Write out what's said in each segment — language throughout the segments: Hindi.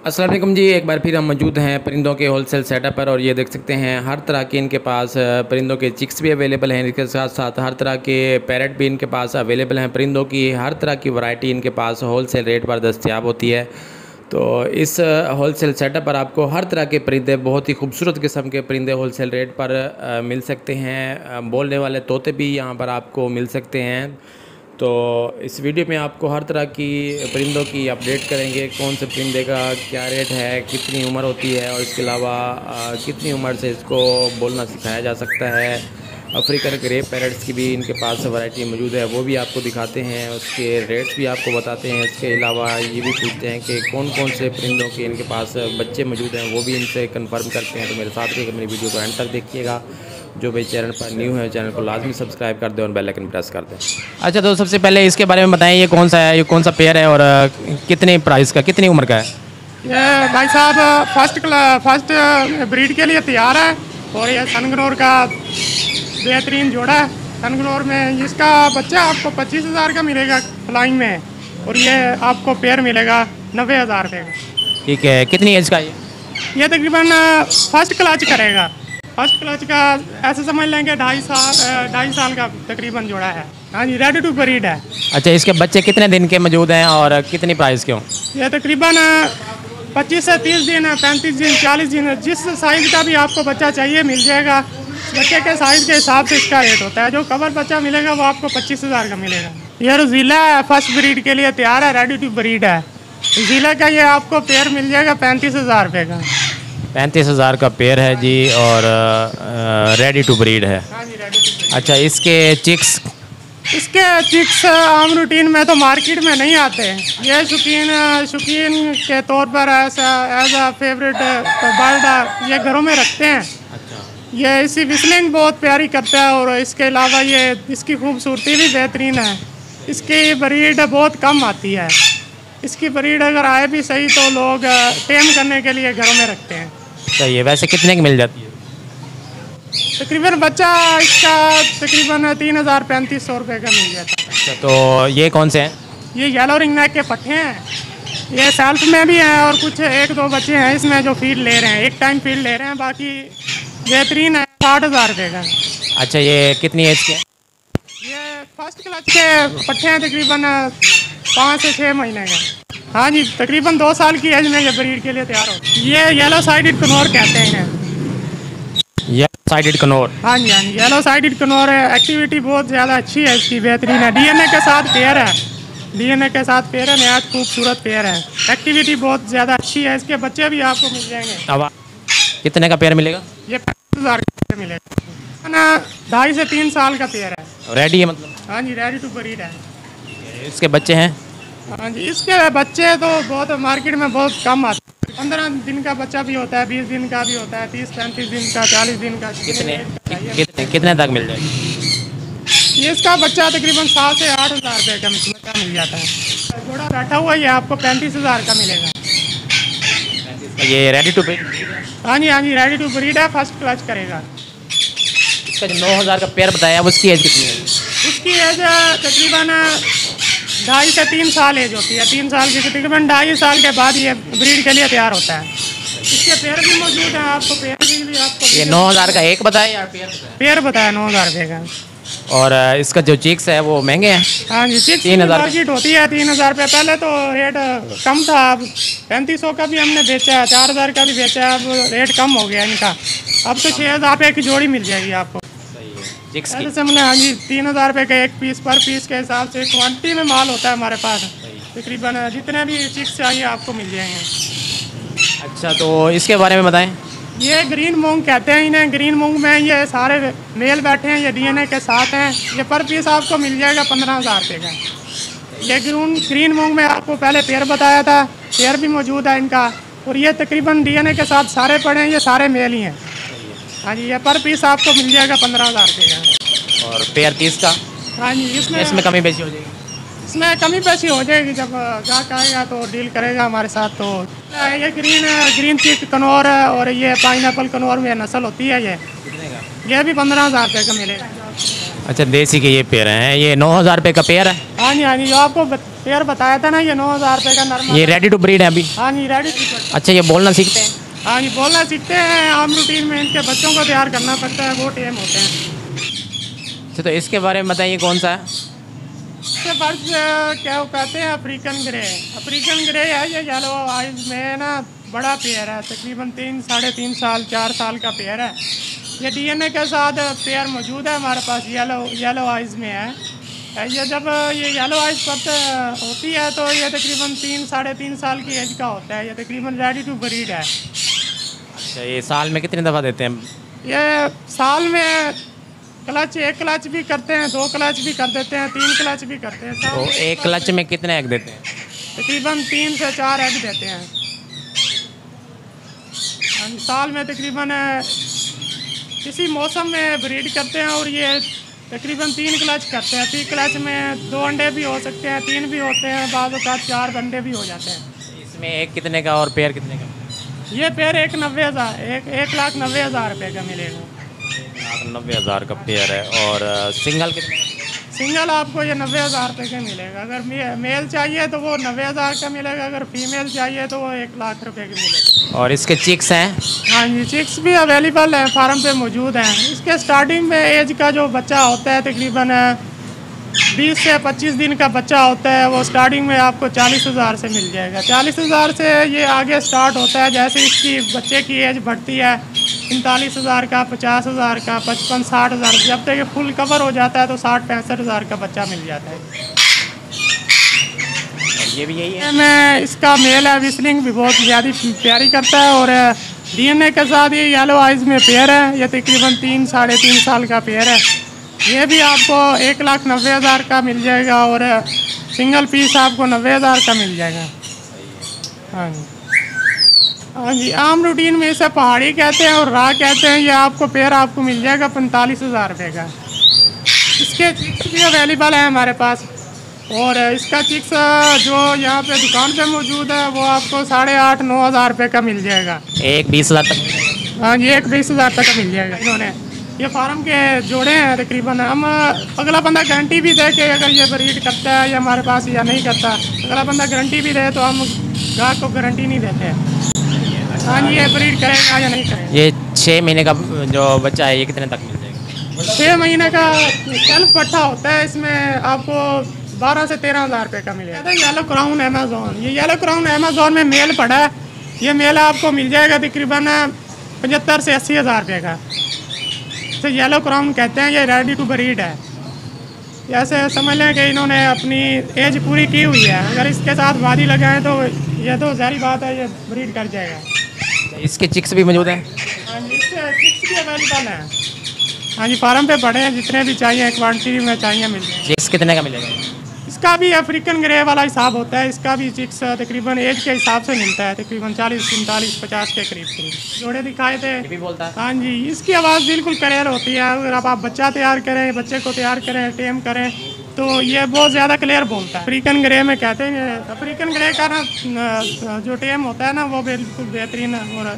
वालेकुम जी, एक बार फिर हम मौजूद हैं परिंदों के होलसेल सेटअप पर और ये देख सकते हैं, हर तरह के इनके पास परिंदों के चिक्स भी अवेलेबल हैं इसके साथ साथ, हर तरह के पैरट भी इनके पास अवेलेबल हैं परिंदों की, हर तरह की वैरायटी इनके पास होलसेल रेट पर दस्तियाब होती है। तो इस होलसेल सेटअप पर आपको हर तरह के परिंदे, बहुत ही खूबसूरत किस्म के परिंदे होलसेल रेट पर मिल सकते हैं। बोलने वाले तोते भी यहाँ पर आपको मिल सकते हैं। तो इस वीडियो में आपको हर तरह की परिंदों की अपडेट करेंगे, कौन से परिंदे का क्या रेट है, कितनी उम्र होती है और इसके अलावा कितनी उम्र से इसको बोलना सिखाया जा सकता है। अफ्रीकन ग्रे पैरट्स की भी इनके पास वैरायटी मौजूद है, वो भी आपको दिखाते हैं, उसके रेट्स भी आपको बताते हैं, इसके अलावा ये भी पूछते हैं कि कौन कौन से परिंदों के इनके पास बच्चे मौजूद हैं, वो भी इनसे कंफर्म करते हैं। तो मेरे साथ रहिएगा मेरी वीडियो को एंड तक देखिएगा। जो भाई चैनल पर न्यू है चैनल को लाजमी सब्सक्राइब कर दें और बेल आइकन प्रेस कर दें। अच्छा तो सबसे पहले इसके बारे में बताएँ ये कौन सा है ये कौन सा पेयर है और कितने प्राइस का कितनी उम्र का है? ये भाई साहब फ़र्स्ट फ़र्स्ट ब्रीड के लिए तैयार है और ये सनगनौर का बेहतरीन जोड़ा है। सनगनौर में इसका बच्चा आपको पच्चीस हज़ार का मिलेगा फ्लाइंग में और ये आपको पेयर मिलेगा नब्बे हज़ार रुपये का ठीक है कितनी एज का ये? ये तकरीबन फ़र्स्ट क्लच करेगा। फ़र्स्ट क्लच का ऐसे समझ लेंगे ढाई साल ढाई साल का तकरीबन जोड़ा है। हाँ जी रेडी टू ब्रीड है। अच्छा इसके बच्चे कितने दिन के मौजूद हैं और कितनी प्राइस के हों ये तकरीबन पच्चीस से तीस दिन पैंतीस दिन चालीस दिन जिस साइज़ का भी आपको बच्चा चाहिए मिल जाएगा। बच्चे के साइज़ के हिसाब से इसका रेट होता है। जो कवर बच्चा मिलेगा वो आपको पच्चीस हज़ार का मिलेगा। ये रोजीला है फ़र्स्ट ब्रीड के लिए तैयार है रेडी टू ब्रीड है। रोजीला का ये आपको पेयर मिल जाएगा पैंतीस हज़ार रुपये का। पैंतीस हज़ार का पेयर है जी और रेडी टू ब्रीड है। हाँ जी रेडी टू अच्छा इसके चिक्स इसके चिक्स आम रूटीन में तो मार्केट में नहीं आते। हैं ये शौकीन शौकीन के तौर पर ऐसा एज अ फेवरेट बर्ड ये घरों में रखते हैं। ये इसी विस्लिंग बहुत प्यारी करता है और इसके अलावा ये इसकी खूबसूरती भी बेहतरीन है। इसकी ब्रीड बहुत कम आती है। इसकी ब्रीड अगर आए भी सही तो लोग टेम करने के लिए घरों में रखते हैं। सही है वैसे कितने की मिल जाती है? तकरीबन बच्चा इसका तकरीबन तीन हज़ार पैंतीस सौ रुपये का मिल जाता है। अच्छा तो ये कौन से हैं? ये येलो रिंग नेक के पट्टे हैं। ये सेल्फ में भी हैं और कुछ एक दो बच्चे हैं इसमें जो फ़ीड ले रहे हैं। एक टाइम फ़ीड ले रहे हैं बाकी बेहतरीन है साठ हज़ार रुपये का। अच्छा ये कितनी एज के ये फ़र्स्ट क्लच के पट्टे हैं तकरीबन पाँच से छः महीने के। हाँ जी तकरीबन दो साल की एज में ये ब्रीड के लिए तैयार हो। ये येलो साइडेड कनौर कहते हैं ये साइडेड कनौर। हाँ जी हाँ जी येलो साइडेड कनौर है। एक्टिविटी बहुत ज़्यादा अच्छी है इसकी बेहतरीन है। डीएनए के साथ पेयर है। डीएनए के साथ पेयर है नहायत खूबसूरत पेयर है। एक्टिविटी बहुत ज़्यादा अच्छी है। इसके बच्चे भी आपको मिल जाएँगे। अब कितने का पेयर मिलेगा? ये पैंतीस हज़ार का मिलेगा। ना ढाई से तीन साल का पेयर है। रेडी है मतलब? हाँ जी रेडी टू ब्रीड है इसके बच्चे हैं? हाँ जी इसके बच्चे तो बहुत मार्केट में बहुत कम आते हैं। पंद्रह दिन का बच्चा भी होता है बीस दिन का भी होता है तीस पैंतीस दिन का चालीस दिन का। कितने? कितने कितने तक मिल जाएगी? ये इसका बच्चा तकरीबन सात से आठ हज़ार रुपये का मिल जाता है। घोड़ा बैठा हुआ ये आपको पैंतीस हज़ार का मिलेगा। ये रेडी टू ब्रीड हाँ जी हाँ जी रेडी टू ब्रीड है फ़र्स्ट क्लच करेगा। इसका जो नौ हज़ार का पेयर बताया उसकी एज कितनी है? उसकी एज तकरीबन ढाई से तीन साल एज होती है। तीन साल की तकरीबन ढाई साल के बाद ये ब्रीड के लिए तैयार होता है। इसके पेयर भी मौजूद हैं आपको पेयर लिए आपको ये नौ हज़ार का एक बताया या पेयर बताया? पेयर बताया नौ हज़ार रुपये का। और इसका जो चिक्स है वो महँगे हैं? हाँ जी सिक्स तीन हज़ार मार्केट होती है तीन हज़ार रुपये पहले तो रेट कम था अब पैंतीस सौ का भी हमने बेचा है चार हज़ार का भी बेचा है अब रेट कम हो गया इनका। अब तो छः हज़ार रुपये की जोड़ी मिल जाएगी आपको। चिक्स की। पहले से हमने हाँ जी तीन हज़ार रुपये का एक पीस पर पीस के हिसाब से क्वांटिटी में माल होता है हमारे पास। तकरीबन जितने भी चिक्स चाहिए आपको मिल जाएँगे। अच्छा तो इसके बारे में बताएँ। ये ग्रीन मूंग कहते हैं इन्हें। ग्रीन मूंग में ये सारे मेल बैठे हैं ये डीएनए के साथ हैं। ये पर पीस आपको मिल जाएगा पंद्रह हज़ार रुपये का। ये ग्रीन ग्रीन मूंग में आपको पहले पेयर बताया था। पेयर भी मौजूद है इनका। और ये तकरीबन डीएनए के साथ सारे पड़े हैं ये सारे मेल ही हैं। हाँ जी ये पर पीस आपको मिल जाएगा पंद्रह हज़ार का और पेयर तीस का? हाँ जी इसमें इसमें कमी बेची हो जाएगी। इसमें कमी पेशी हो जाएगी जब ग्राहक आएगा तो डील करेगा हमारे साथ तो। ये ग्रीन ग्रीन चिक कनौर है और ये पाइन कनौर में नस्ल होती है ये। ये भी पंद्रह हज़ार रुपये का मिलेगा। अच्छा देसी के ये पेयर हैं। ये नौ हज़ार रुपये का पेयर है? हाँ जी हाँ जी जो आपको पेयर बताया था ना ये नौ हज़ार रुपये का नर्मा ये रेडी टू ब्रीड है अभी? हाँ जी रेडी अच्छा ये बोलना सीखते हैं। हाँ जी बोलना सीखते हैं। आम रूटीन में इनके बच्चों को तैयार करना पड़ता है वो टेम होते हैं। अच्छा तो इसके बारे में बताइए कौन सा? है इसके बर्ड्स क्या वो कहते हैं अफ्रीकन ग्रे। अफ्रीकन ग्रे है ये येलो आइज़ में ना बड़ा पेयर है। तकरीबन तीन साढ़े तीन साल चार साल का पेयर है। ये डीएनए के साथ पेयर मौजूद है हमारे पास येलो येलो आइज़ में है। ये जब ये येलो आइज़ पत होती है तो ये तकरीबन तीन साढ़े तीन साल की एज का होता है। ये तकरीबन रेडी टू ब्रीड है। अच्छा ये साल में कितनी दफ़ा देते हैं? ये साल में क्लच एक क्लच भी करते हैं दो क्लच भी कर देते हैं तीन क्लच भी करते हैं। साल तो में एक क्लच में कितने एग देते हैं? तकरीबन तीन से चार एग देते हैं। हाँ, साल में तकरीबन किसी मौसम में ब्रीड करते हैं और ये तकरीबन तीन क्लच करते हैं। तीन क्लच में दो अंडे भी हो सकते हैं तीन भी होते हैं बाद चार अंडे भी हो जाते हैं। इसमें एक कितने का और पेयर कितने का? ये पेड़ एक नब्बे हज़ार एक एक लाख नब्बे हज़ार रुपये का मिलेगा। नब्बे हज़ार का पेयर है और सिंगल कितने सिंगल आपको ये नब्बे हज़ार रुपये का मिलेगा। अगर मेल चाहिए तो वो नब्बे हज़ार का मिलेगा अगर फीमेल चाहिए तो वो एक लाख रुपये का मिलेगा। और इसके चिक्स हैं? हाँ जी चिक्स भी अवेलेबल है फार्म पे मौजूद हैं। इसके स्टार्टिंग में एज का जो बच्चा होता है तकरीबन बीस से पच्चीस दिन का बच्चा होता है वो स्टार्टिंग में आपको चालीस हज़ार से मिल जाएगा। चालीस हज़ार से ये आगे स्टार्ट होता है जैसे इसकी बच्चे की एज बढ़ती है पैंतालीस हज़ार का पचास हज़ार का पचपन साठ हज़ार जब तक ये फुल कवर हो जाता है तो साठ पैंसठ हज़ार का बच्चा मिल जाता है। ये भी यही है? में इसका मेल है विस्लिंग भी बहुत ज़्यादा प्यारी करता है और डीएनए के साथ ये येलो आइज़ में पेयर है ये तकरीबन तीन साढ़े तीन साल का पेयर है। ये भी आपको एक लाख नब्बे हज़ार का मिल जाएगा और सिंगल पीस आपको नब्बे हज़ार का मिल जाएगा। हाँ जी। हाँ जी आम रूटीन में इसे पहाड़ी कहते हैं और राह कहते हैं। ये आपको पेड़ आपको मिल जाएगा पैंतालीस हज़ार रुपये का। इसके चिक्स भी अवेलेबल है हमारे पास। और इसका चिक्स जो यहाँ पे दुकान पे मौजूद है वो आपको साढ़े आठ नौ हज़ार रुपये का मिल जाएगा। एक बीस हज़ार तक। हाँ जी एक बीस हज़ार तक का मिल जाएगा इन्होंने। ये फार्म के जोड़े हैं तकरीबन। हम अगला बंदा गारंटी भी दे के अगर ये ब्रीड करता है या हमारे पास या नहीं करता अगला बंदा गारंटी भी दे तो हम ग्राहक को गारंटी नहीं देते। हाँ ये ब्रीड करेगा या नहीं करेगा? ये छः महीने का जो बच्चा है ये कितने तक मिल जाएगा? छः महीने का सेल्फ पट्टा होता है इसमें आपको बारह से तेरह हज़ार रुपये का मिलेगा। येलो क्राउन अमेजोन ये येलो क्राउन अमेजोन में मेल पड़ा है। ये मेल आपको मिल जाएगा तकरीबन पचहत्तर से अस्सी हज़ार रुपये का। तो येलो क्राउन कहते हैं ये रेडी टू ब्रीड है। ऐसे समझ लें कि इन्होंने अपनी एज पूरी की हुई है। अगर इसके साथ वादी लगाएँ तो ये तो जहरी बात है ये ब्रीड कर जाएगा। इसके चिक्स भी मौजूद हैं? हाँ जी इसके चिक्स भी अवेलेबल हैं। हाँ जी फार्म पे पड़े हैं जितने भी चाहिए क्वान्टिटी में चाहिए मिल जाएँगे। चिक्स कितने का मिलेगा? इसका भी अफ्रीकन ग्रे वाला हिसाब होता है इसका भी चिक्स तकरीबन एज के हिसाब से मिलता है तकरीबन चालीस पैंतालीस पचास के करीब करीब जोड़े दिखाए थे। बोलता है। हाँ जी इसकी आवाज़ बिल्कुल क्लियर होती है। अगर आप, आप बच्चा तैयार करें बच्चे को तैयार करें टेम करें तो ये बहुत ज़्यादा क्लियर बोलता है। अफ्रीकन ग्रे में कहते हैं अफ्रीकन ग्रे का ना जो टेम होता है ना वो बिल्कुल बेहतरीन और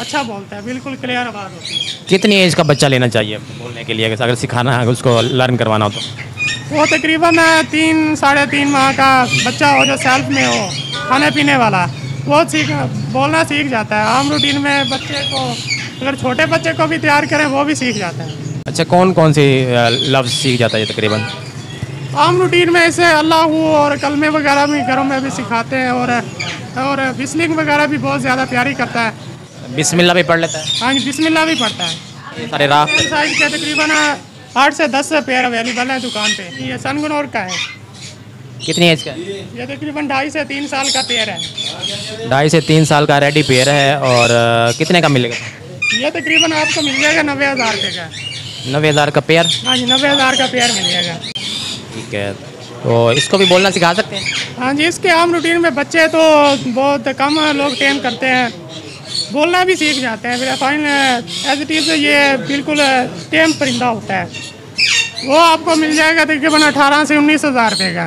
अच्छा बोलता है बिल्कुल क्लियर आवाज़ होती है। कितनी एज का बच्चा लेना चाहिए बोलने के लिए? अगर सिखाना है उसको लर्न करवाना हो तो। वो तकरीबन तीन साढ़े तीन माह का बच्चा हो जो सेल्फ में हो खाने पीने वाला वो सीख बोलना सीख जाता है। आम रूटीन में बच्चे को अगर छोटे बच्चे को भी तैयार करें वो भी सीख जाता है। अच्छा कौन कौन सी लफ्ज़ सीख जाता है तकरीबन? आम रूटीन में इसे अल्लाह और कलमे वगैरह भी घरों में भी सिखाते हैं और और बिस्लिंग वगैरह भी बहुत ज़्यादा प्यारी करता है। बिस्मिल्लाह भी पढ़ लेता है? हाँ जी बिस्मिल्लाह भी पढ़ता है। सारे राह तकरीबन आठ से दस पेयर अवेलेबल है दुकान पे। ये सनगुनौर का है। कितनी एज का ये तकरीबन ढाई से तीन साल का पेयर है। ढाई से तीन साल का रेडी पेयर है और कितने का मिलेगा? ये तकरीबन आपको मिल जाएगा नब्बे हज़ार का नब्बे हज़ार का पेयर हाँ जी नब्बे हज़ार का पेयर मिल जाएगा ठीक है तो इसको भी बोलना सिखा सकते हैं? हाँ जी इसके आम रूटीन में बच्चे तो बहुत कम लोग टेम करते हैं। बोलना भी सीख जाते हैं। फिर फाइन एज इट इज़ ये बिल्कुल टेम परिंदा होता है। वो आपको मिल जाएगा तकरीबन अठारह से उन्नीस हज़ार रुपये का।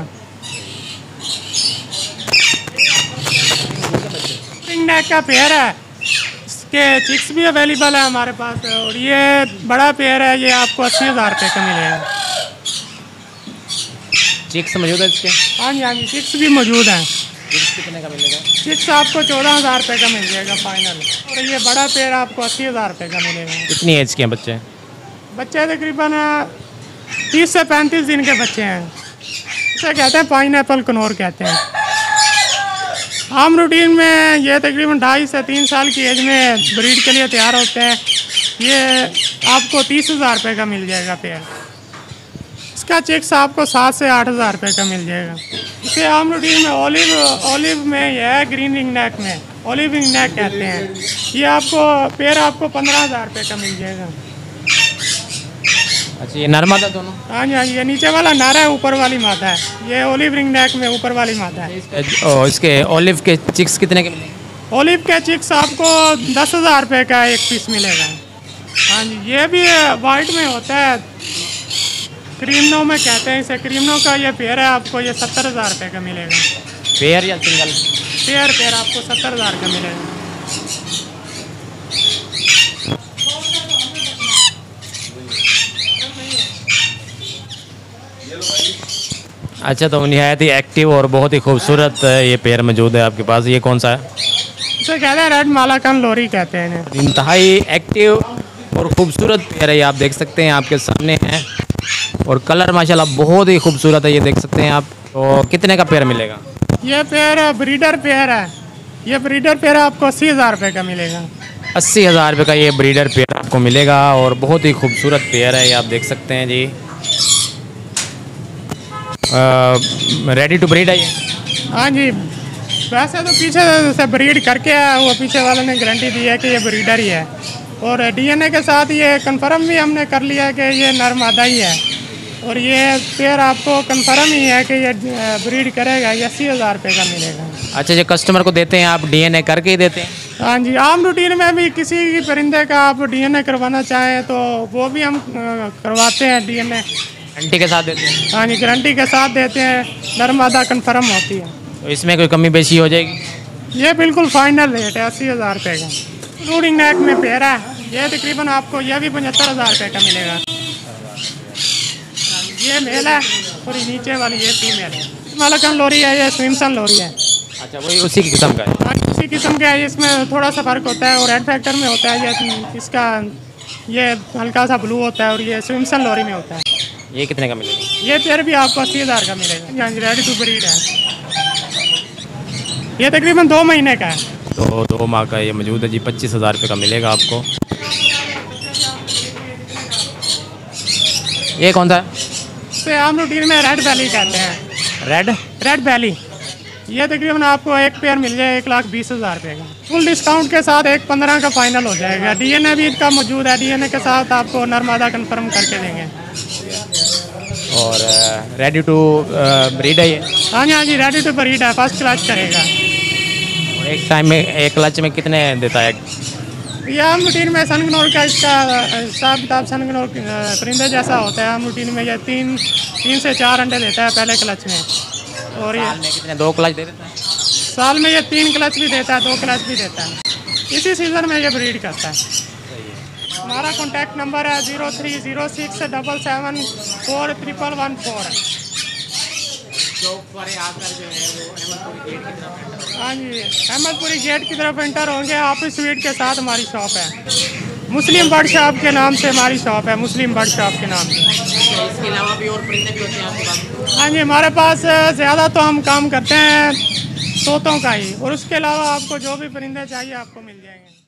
नेक का पेयर है। इसके चिक्स भी अवेलेबल है हमारे पास और ये बड़ा पेयर है ये आपको अस्सी हज़ार रुपये का मिलेगा। चिक्स मौजूद है इसके? हाँ जी हाँ जी चिक्स भी मौजूद हैं। चिक्स कितने का मिलेगा? चिक्स आपको चौदह हज़ार रुपये का मिल जाएगा फाइनल और ये बड़ा पेड़ आपको अस्सी हज़ार रुपये का मिलेगा। कितनी एज के हैं बच्चे? बच्चे तकरीबन तीस से पैंतीस दिन के बच्चे हैं। इसे कहते हैं पाइन एप्पल कनौर कहते हैं। आम रूटीन में ये तकरीबन ढाई से तीन साल की एज में ब्रीड के लिए तैयार होते हैं। ये आपको तीस हज़ार रुपये का मिल जाएगा पेड़ इसका चिक्स आपको सात से आठ हज़ार रुपये का मिल जाएगा। इसे आम रूटीन में ओलिव ओलिव में यह है ग्रीन रिंग नेक में। ओलिव रिंग नेक कहते हैं। ये आपको पेड़ आपको पंद्रह हज़ार रुपये का मिल जाएगा। अच्छा ये नर्मदा दोनों? हाँ जी हाँ जी ये नीचे वाला नारा है ऊपर वाली माता है। ये ओलिव रिंग नेक में ऊपर वाली माता है। ओ, इसके ओलिव के चिक्स कितने के मिलेंगे? ओलिव के चिक्स आपको दस हज़ार रुपये का एक पीस मिलेगा। हाँ जी ये भी वाइट में होता है। क्रीमनो में कहते हैं इसे क्रीमनो का ये पेयर है आपको ये सत्तर हज़ार रुपये का मिलेगा। पेयर या सिंगल पेयर पेयर आपको सत्तर हज़ार का मिलेगा। अच्छा तो नहायत ही एक्टिव और बहुत ही खूबसूरत ये पेयर मौजूद है आपके पास। ये कौन सा है? इसे कहते हैं रेड मालाकन लोरी कहते हैं इंतहाई एक्टिव और खूबसूरत पेयर है ये आप देख सकते हैं आपके सामने है। और कलर माशाल्लाह बहुत ही खूबसूरत है ये देख सकते हैं आप। तो कितने का पेयर मिलेगा? ये पेयर ब्रीडर पेयर है। ये ब्रीडर पेयर आपको अस्सी हज़ार रुपये का मिलेगा। अस्सी हज़ार रुपये का ये ब्रीडर पेयर आपको मिलेगा और बहुत ही खूबसूरत पेयर है ये आप देख सकते हैं जी। रेडी टू ब्रीड है? हाँ जी वैसे तो पीछे से ब्रीड करके आया वो पीछे वाले ने गारंटी दी है कि ये ब्रीडर ही है। और डीएनए के साथ ये कंफर्म भी हमने कर लिया है कि ये नर मादा ही है। और ये पेयर आपको कंफर्म ही है कि ये ब्रीड करेगा ये अस्सी हज़ार रुपये का मिलेगा। अच्छा जो कस्टमर को देते हैं आप डीएनए करके ही देते हैं? हाँ जी आम रूटीन में भी किसी भी परिंदे का आप डीएनए करवाना चाहें तो वो भी हम करवाते हैं डीएनए घंटी के साथ देते हैं। हाँ जी गारंटी के साथ देते हैं। नर मादा कंफर्म होती है। तो इसमें कोई कमी बेशी हो जाएगी? ये बिल्कुल फाइनल रेट है अस्सी हज़ार रुपये का। रूडिंग नेक में पेरा है। ये तकरीबन आपको यह भी पचहत्तर हज़ार रुपये का मिलेगा। ये मेल है और नीचे वाली ये फीमेल है। मालाकन लोरी है ये स्विमसन लोरी है। अच्छा वही उसी की किस्म का है। हाँ, इसी किस्म का है। इसमें थोड़ा सा फ़र्क होता है और रेड फैक्टर में होता है। ये इसका ये हल्का सा ब्लू होता है और ये स्विमसन लोरी में होता है। ये कितने का मिलेगा? ये पेयर भी आपको अस्सी हज़ार का मिलेगा। हाँ जी रेडी टू ब्रीड है। ये तकरीबन दो महीने का है। तो दो माह का ये मौजूद है जी पच्चीस हज़ार रुपये का मिलेगा आपको। ये कौन सा? है आम रूटीन में रेड वैली कहते हैं। रेड रेड वैली ये तकरीबन आपको एक पेयर मिल जाए एक लाख बीस हज़ार रुपये का। फुल डिस्काउंट के साथ एक पंद्रह का फाइनल हो जाएगा। डीएनए भी इसका मौजूद है। डीएनए के साथ आपको नरमादा कंफर्म करके देंगे। और रेडी टू ब्रीड है ये? हाँ जी हाँ जी रेडी टू ब्रीड है फ़र्स्ट क्लास करेगा। और एक टाइम में एक क्लच में कितने देता है? ये आम रूटीन में सनगनौर का इसका हिसाब किताब सनगनौर परिंदे जैसा होता है। आम रूटीन में ये तीन तीन से चार अंडे देता है पहले क्लच में। और ये कितने दो क्लच दे देता है? साल में ये तीन क्लच भी देता है दो क्लच भी देता है। इसी सीज़न में ये ब्रीड करता है। हमारा कॉन्टैक्ट नंबर है zero three zero six double seven four triple one four हाँ जी, अहमदपुरी गेट की तरफ़ एंटर होंगे। आप स्वीट के साथ हमारी शॉप है। मुस्लिम बर्ड शॉप के नाम से हमारी शॉप है, मुस्लिम बर्ड शॉप के नाम से। इसके अलावा भी और परिंदे भी होते हैं हाँ जी, हमारे पास ज़्यादा तो हम काम करते हैं तोतों का ही, और उसके अलावा आपको जो भी परिंदे चाहिए, आपको मिल जाएँगे।